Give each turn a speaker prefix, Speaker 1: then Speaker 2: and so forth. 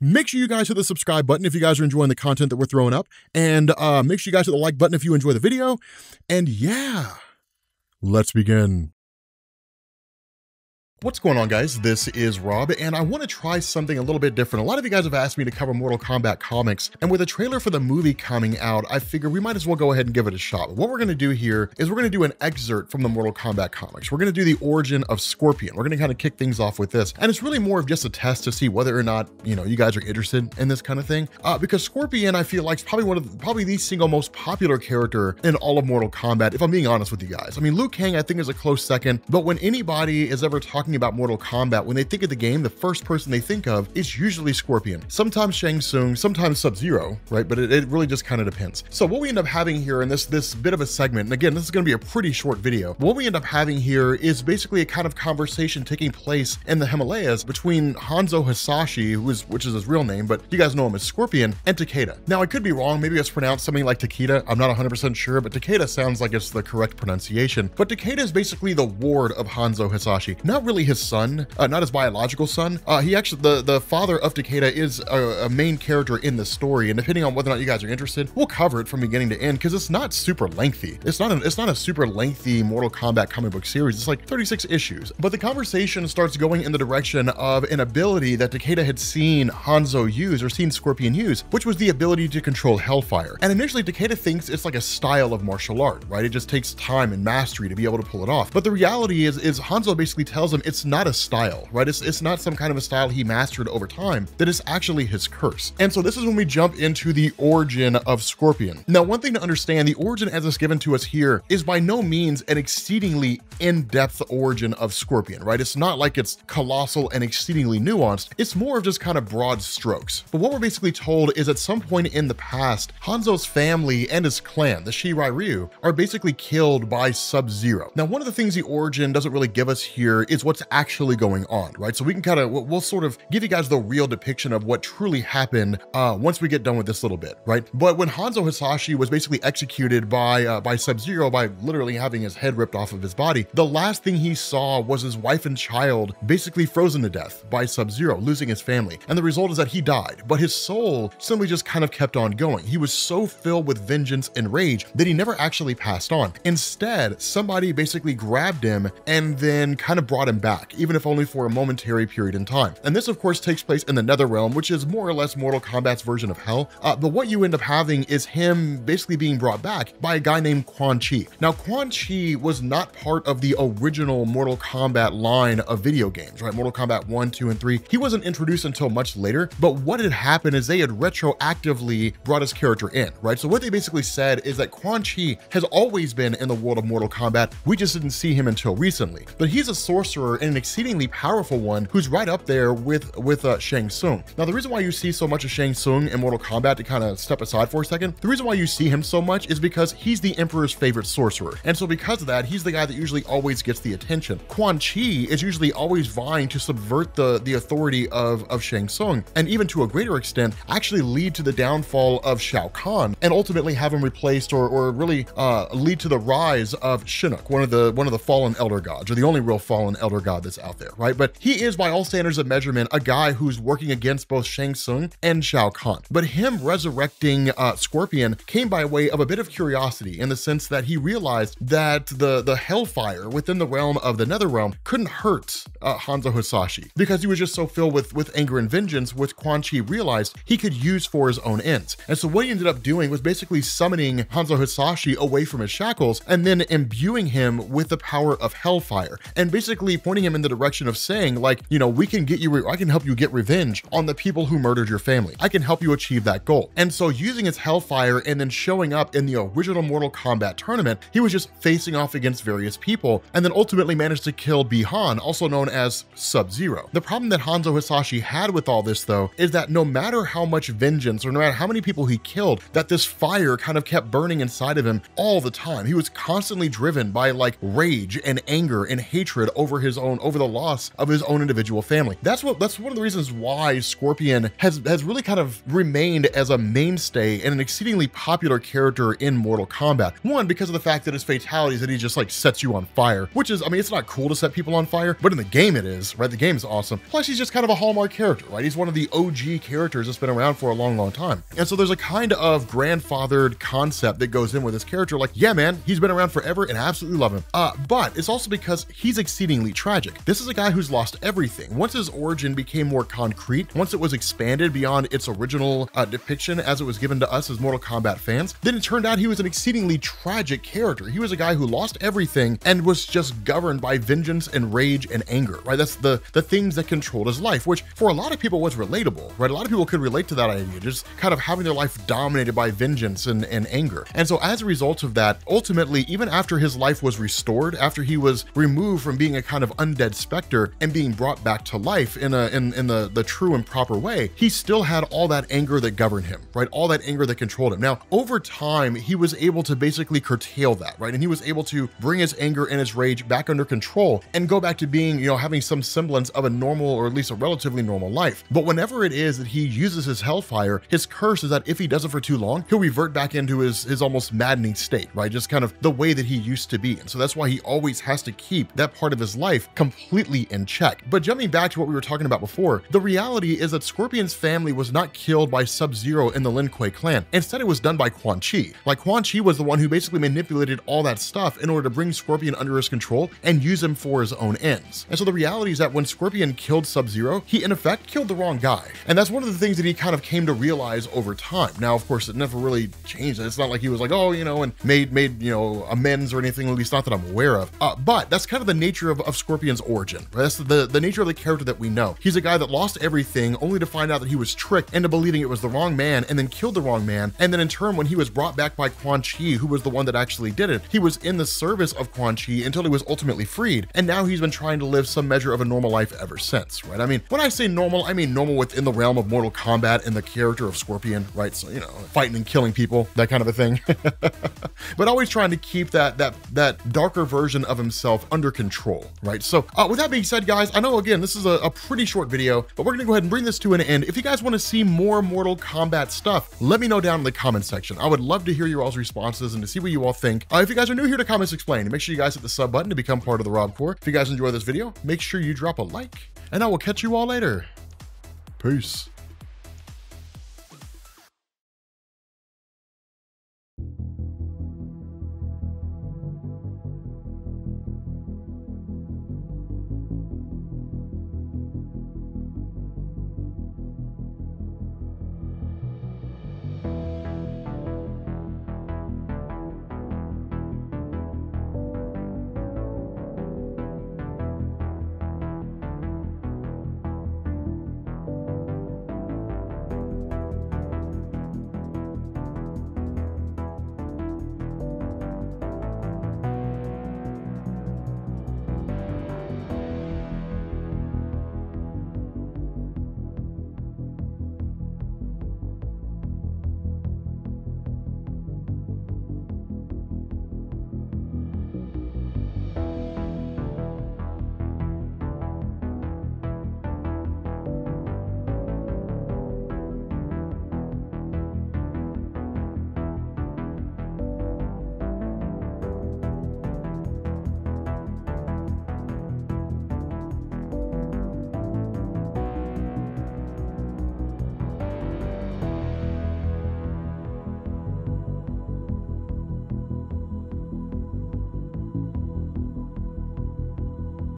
Speaker 1: Make sure you guys hit the subscribe button if you guys are enjoying the content that we're throwing up. And uh, make sure you guys hit the like button if you enjoy the video. And yeah, let's begin. What's going on guys? This is Rob and I want to try something a little bit different. A lot of you guys have asked me to cover Mortal Kombat comics and with a trailer for the movie coming out, I figure we might as well go ahead and give it a shot. What we're going to do here is we're going to do an excerpt from the Mortal Kombat comics. We're going to do the origin of Scorpion. We're going to kind of kick things off with this and it's really more of just a test to see whether or not, you know, you guys are interested in this kind of thing. Uh, because Scorpion, I feel like is probably one of the, probably the single most popular character in all of Mortal Kombat, if I'm being honest with you guys. I mean, Liu Kang I think is a close second, but when anybody is ever talking talking about Mortal Kombat, when they think of the game, the first person they think of is usually Scorpion. Sometimes Shang Tsung, sometimes Sub-Zero, right? But it, it really just kind of depends. So what we end up having here in this, this bit of a segment, and again, this is going to be a pretty short video, what we end up having here is basically a kind of conversation taking place in the Himalayas between Hanzo Hasashi, who is, which is his real name, but you guys know him as Scorpion, and Takeda. Now, I could be wrong. Maybe it's pronounced something like Takeda. I'm not 100% sure, but Takeda sounds like it's the correct pronunciation. But Takeda is basically the ward of Hanzo Hasashi, not really his son uh, not his biological son. Uh, he actually, the, the father of Takeda is a, a, main character in the story. And depending on whether or not you guys are interested, we'll cover it from beginning to end because it's not super lengthy. It's not, a, it's not a super lengthy Mortal Kombat comic book series. It's like 36 issues. But the conversation starts going in the direction of an ability that Takeda had seen Hanzo use or seen Scorpion use, which was the ability to control Hellfire. And initially, Takeda thinks it's like a style of martial art, right? It just takes time and mastery to be able to pull it off. But the reality is, is Hanzo basically tells him it's not a style, right? It's, it's not some kind of a style he mastered over time, that is actually his curse. And so this is when we jump into the origin of Scorpion. Now, one thing to understand, the origin as it's given to us here is by no means an exceedingly in-depth origin of Scorpion, right? It's not like it's colossal and exceedingly nuanced. It's more of just kind of broad strokes. But what we're basically told is at some point in the past, Hanzo's family and his clan, the Shirai Ryu, are basically killed by Sub-Zero. Now, one of the things the origin doesn't really give us here is what's actually going on, right? So we can kind of, we'll sort of give you guys the real depiction of what truly happened uh, once we get done with this little bit, right? But when Hanzo Hasashi was basically executed by, uh, by Sub-Zero by literally having his head ripped off of his body, the last thing he saw was his wife and child basically frozen to death by Sub-Zero, losing his family. And the result is that he died, but his soul simply just kind of kept on going. He was so filled with vengeance and rage that he never actually passed on. Instead, somebody basically grabbed him and then kind of brought him back, even if only for a momentary period in time. And this, of course, takes place in the Netherrealm, which is more or less Mortal Kombat's version of hell. Uh, but what you end up having is him basically being brought back by a guy named Quan Chi. Now, Quan Chi was not part of the original Mortal Kombat line of video games, right? Mortal Kombat 1, 2, and 3. He wasn't introduced until much later, but what had happened is they had retroactively brought his character in, right? So what they basically said is that Quan Chi has always been in the world of Mortal Kombat. We just didn't see him until recently. But he's a sorcerer and an exceedingly powerful one who's right up there with, with uh, Shang Tsung. Now, the reason why you see so much of Shang Tsung in Mortal Kombat, to kind of step aside for a second, the reason why you see him so much is because he's the Emperor's favorite sorcerer. And so because of that, he's the guy that usually always gets the attention. Quan Chi is usually always vying to subvert the, the authority of, of Shang Tsung, and even to a greater extent, actually lead to the downfall of Shao Kahn, and ultimately have him replaced or, or really uh, lead to the rise of Shinnok, one of the one of the fallen elder gods, or the only real fallen elder god that's out there, right? But he is, by all standards of measurement, a guy who's working against both Shang Tsung and Shao Kahn. But him resurrecting uh, Scorpion came by way of a bit of curiosity in the sense that he realized that the, the hellfire within the realm of the Netherrealm couldn't hurt uh, Hanzo Hasashi because he was just so filled with, with anger and vengeance, which Quan Chi realized he could use for his own ends. And so what he ended up doing was basically summoning Hanzo Hasashi away from his shackles and then imbuing him with the power of hellfire and basically pointing him in the direction of saying like, you know, we can get you, I can help you get revenge on the people who murdered your family. I can help you achieve that goal. And so using his hellfire and then showing up in the original Mortal Kombat tournament, he was just facing off against various people and then ultimately managed to kill Bi-Han, also known as Sub-Zero. The problem that Hanzo Hasashi had with all this though, is that no matter how much vengeance or no matter how many people he killed, that this fire kind of kept burning inside of him all the time. He was constantly driven by like rage and anger and hatred over his own, over the loss of his own individual family. That's what, that's one of the reasons why Scorpion has, has really kind of remained as a mainstay and an exceedingly popular character in Mortal Kombat. One, because of the fact that his fatalities that he just like sets you on fire, which is, I mean, it's not cool to set people on fire, but in the game it is, right? The game is awesome. Plus, he's just kind of a hallmark character, right? He's one of the OG characters that's been around for a long, long time. And so there's a kind of grandfathered concept that goes in with this character. Like, yeah, man, he's been around forever and I absolutely love him. Uh, but it's also because he's exceedingly tragic. This is a guy who's lost everything. Once his origin became more concrete, once it was expanded beyond its original uh, depiction as it was given to us as Mortal Kombat fans, then it turned out he was an exceedingly tragic character. He was a guy who lost everything and was just governed by vengeance and rage and anger, right? That's the, the things that controlled his life, which for a lot of people was relatable, right? A lot of people could relate to that idea, just kind of having their life dominated by vengeance and, and anger. And so as a result of that, ultimately, even after his life was restored, after he was removed from being a kind of undead specter and being brought back to life in a in, in the, the true and proper way, he still had all that anger that governed him, right? All that anger that controlled him. Now, over time, he was able to basically curtail that, right? And he was able to bring his anger and his rage back under control and go back to being, you know, having some semblance of a normal or at least a relatively normal life. But whenever it is that he uses his hellfire, his curse is that if he does it for too long, he'll revert back into his, his almost maddening state, right? Just kind of the way that he used to be. And so that's why he always has to keep that part of his life completely in check. But jumping back to what we were talking about before, the reality is that Scorpion's family was not killed by Sub-Zero in the Lin Kuei clan. Instead, it was done by Quan Chi. Like Quan Chi was the one who basically manipulated all that stuff in order to bring Scorpion under his control and use him for his own ends. And so the reality is that when Scorpion killed Sub-Zero, he in effect killed the wrong guy. And that's one of the things that he kind of came to realize over time. Now, of course, it never really changed. It's not like he was like, oh, you know, and made made you know amends or anything. At least not that I'm aware of. Uh, but that's kind of the nature of, of Scorpion's origin. Right? That's the the nature of the character that we know. He's a guy that lost everything only to find out that he was tricked into believing it was the wrong man and then killed the wrong man. And then in turn, when he was brought back by Quan Chi, who was the one that actually did it, he was in the service of Quan Chi until he was ultimately freed. And now he's been trying to live some measure of a normal life ever since, right? I mean, when I say normal, I mean normal within the realm of Mortal Kombat and the character of Scorpion, right? So, you know, fighting and killing people, that kind of a thing. but always trying to keep that that that darker version of himself under control, right? So uh, with that being said, guys, I know again this is a, a pretty short video, but we're gonna go ahead and bring this to an end. If you guys want to see more Mortal Kombat stuff, let me know down in the comment section. I would love to hear your all's responses and to see what you all think. Uh, if you guys are new here to Comics Explained, make sure you guys hit the sub button to become part of the Rob Corps. If you guys enjoy this video, make sure you drop a like, and I will catch you all later. Peace.